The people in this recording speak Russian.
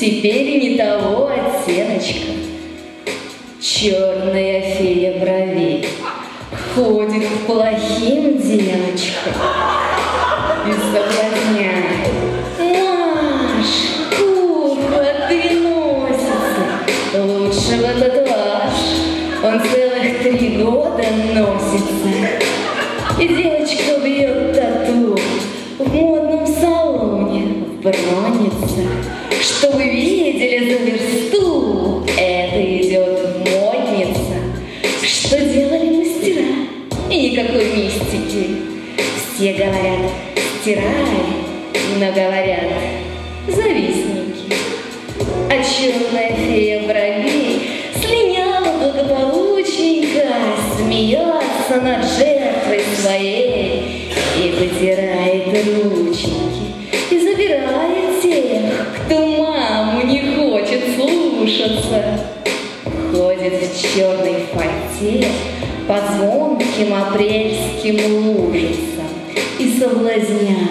теперь не того оттеночка. Черная фея бровей ходит к плохим девочкам и соблазняет. Маш, кукла, ты носится, лучшего татуаж, он целых три года носится. И девочка бьет тату в модном салоне в броннице. Что вы видели за версту, это идет модница. Что делали мастера? И никакой мистики. Все говорят, стирай, но говорят, завистники. А черная фея бровей слиняла благополучненько, смеется над жертвой своей и потирает рученьки, Ходит в черной фате по звонким апрельским лужицам и соблазняет.